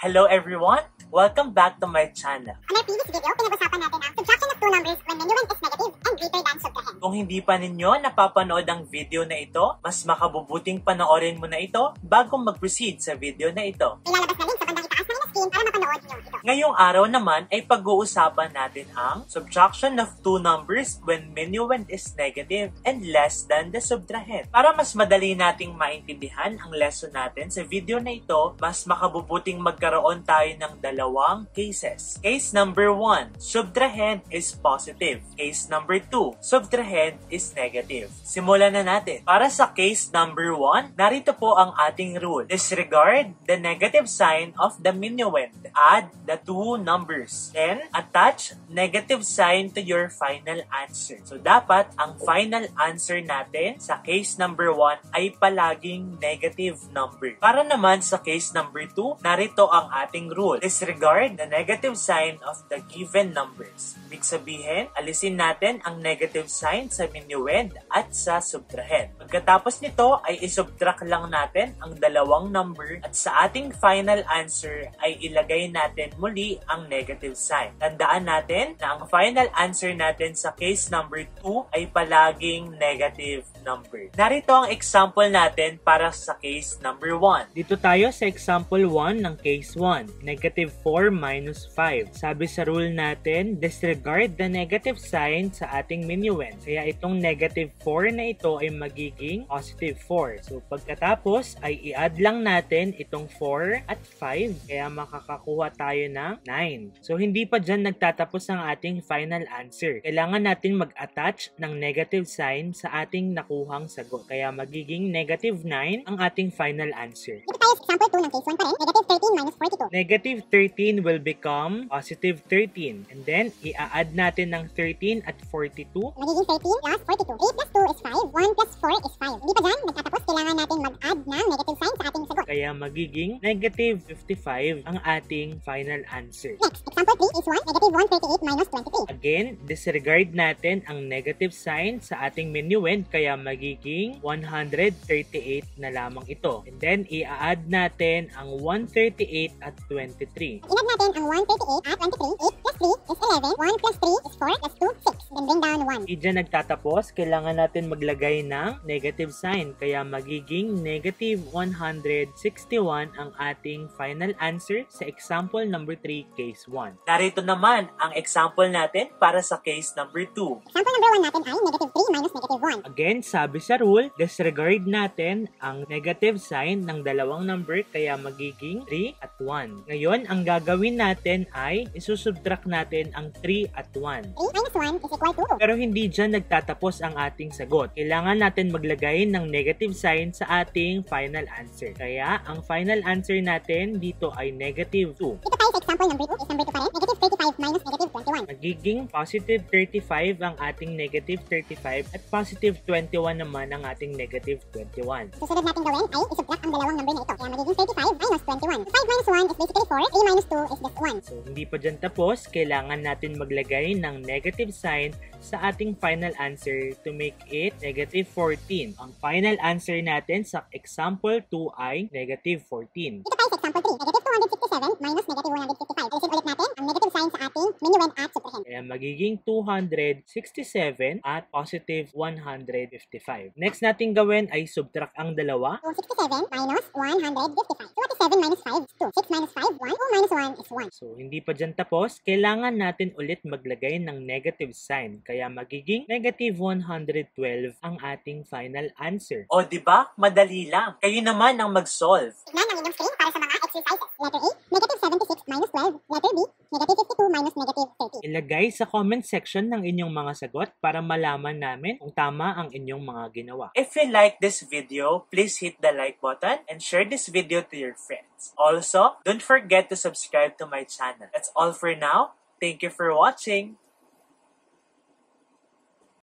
Hello everyone! Welcome back to my channel. On our previous video, pinag-usapan natin ang subtraction of two numbers when minuend is negative and greater than subtrahend. Kung hindi pa ninyo napapanood ang video na ito, mas makabubuting panoorin mo na ito bago mag-proceed sa video na ito. Ilalabas na link sa bandang itaas ng screen para mapanood nyo ito. Ngayong araw naman ay pag-uusapan natin ang subtraction of two numbers when minuend is negative and less than the subtrahend. Para mas madali nating maintindihan ang lesson natin sa video na ito, mas makabubuting magkaroon tayo ng dalawang cases. Case number 1, subtrahend is positive. Case number 2, subtrahend is negative. Simulan na natin. Para sa case number 1, narito po ang ating rule. Disregard the negative sign of the minuend. Add the two numbers. Then, attach negative sign to your final answer. So, dapat ang final answer natin sa case number 1 ay palaging negative number. Para naman sa case number 2, narito ang ating rule. Disregard the negative sign of the given numbers. Ibig sabihin, alisin natin ang negative sign sa minuend at sa subtrahend. Pagkatapos nito ay isubtract lang natin ang dalawang number at sa ating final answer ay ilagay natin muli ang negative sign. Tandaan natin na ang final answer natin sa case number 2 ay palaging negative number. Narito ang example natin para sa case number 1. Dito tayo sa example 1 ng case 1. Negative 4 minus 5. Sabi sa rule natin, disregard the negative sign sa ating minuend. Kaya itong negative 4 na ito ay magiging positive 4. So pagkatapos ay i-add lang natin itong 4 at 5. Kaya makakakuha tayo ng 9. So hindi pa dyan nagtatapos ang ating final answer. Kailangan natin mag-attach ng negative sign sa ating nakuhang sagot. Kaya magiging negative 9 ang ating final answer. Dito tayo example 2 ng case 1 pa rin, negative 13 minus 42. Negative 13 will become positive 13. And then, i-add natin ng 13 at 42. Magiging 13 plus 42. 8 plus 2 is 5. 1 plus 4 is 5. Hindi pa dyan, nagtatapos, kailangan natin mag-add ng negative sign sa ating sagot. Kaya magiging negative 55 ang ating final answer. Next, example 3 is 1, negative 138 minus 23. Again, disregard natin ang negative sign sa ating minuend kaya magiging 138 na lamang ito. And then, i-add natin ang 138 at 23. Inag natin ang 138 at 23. 8 plus 3 is 11. 1 plus 3 is 4 plus 2, 6. Then bring down 1. Hindi dyan nagtatapos, kailangan natin maglagay ng negative sign. Kaya magiging negative 161 ang ating final answer sa example number 3, case 1. Narito naman ang example natin para sa case number 2. Example number 1 natin ay negative 3 minus negative 1. Again, sabi sa rule, disregard natin ang negative sign ng dalawang number kaya magiging 3 at 1. Ngayon, ang gagawin natin ay isusubtract natin ang 3 at 1. 3 minus 1 is equal to 2. Pero hindi dyan nagtatapos ang ating sagot. Kailangan natin maglagay ng negative sign sa ating final answer. Kaya, ang final answer natin dito ay negative 2. Dito tayo sa example number 2 is number 2 pa rin, negative 35 minus negative 21. Magiging positive 35 ang ating negative 35 at positive 21 naman ang ating negative 21. Susunod natin gawin ay isubtract ang dalawang number na ito. Kaya magiging 35 minus 21. 5 minus 1 is basically 4. 3 minus 2 is just 1. So, hindi pa dyan tapos, kailangan natin maglagay ng negative sign sa ating final answer to make it negative 14. Ang final answer natin sa example 2 ay negative 14. Dito tayo sa example 3, negative 267 minus negative 155. Alisin ulit natin ang negative sign sa ating minuend at Kaya magiging 267 at positive 155. Next natin gawin ay subtract ang dalawa. 267 minus 155. So what is 7 minus 5 is 2. 6 minus 5, 1. 2 minus 1 is 1. So, hindi pa dyan tapos. Kailangan natin ulit maglagay ng negative sign. Kaya magiging negative 112 ang ating final answer. O, di ba? Madali lang. Kayo naman ang mag-solve. Tignan ang inyong screen para sa mga exercises. Letter A, negative 76 minus 12. Letter B, negative 52 minus negative 30. Ilagay sa comment section ng inyong mga sagot para malaman namin kung tama ang inyong mga ginawa. If you like this video, please hit the like button and share this video to your friends. Also, don't forget to subscribe to my channel. That's all for now. Thank you for watching.